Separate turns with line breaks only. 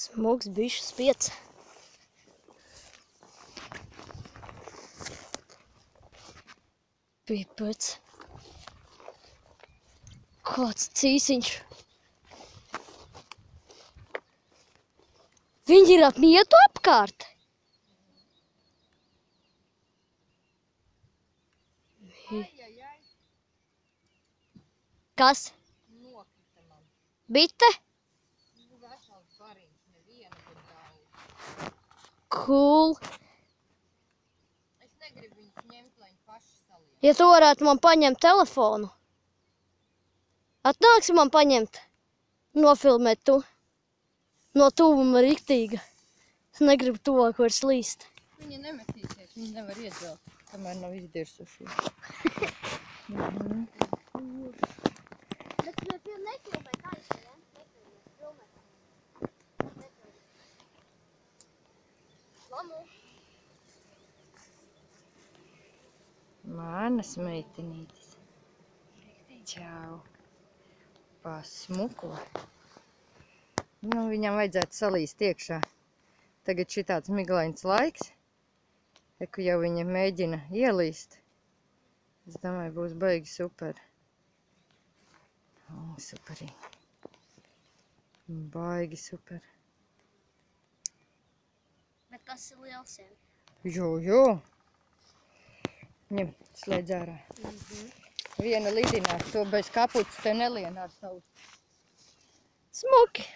Smugs bišķi spiec. Pipēc. Kāds cīsiņš. Viņi ir ap mietu apkārt. Kas? Bite?
Salien.
Ja tu varētu man paņemt telefonu. Atnāksi man paņemt. Nofilmēt tu. No tuvuma riktīga. Es negribu tuvāk vairs līst.
Viņi nemetīsies, viņi nevar iedzelt, kamēr nav izdirsuši.
Bet Lamu.
Manas meitenītes. Čau. Pasmuko. Nu, viņam vajadzētu salīst iekšā. Tagad šitāds miglains laiks. Eku jau viņa mēģina ielīst. Es domāju, būs baigi super. O, superīgi. Baigi super.
Tas ir liels.
Jo, jo. Ņem, slēdz ārā. Viena lidinās, to bez kaputs te nelien ar savu.
Smuki.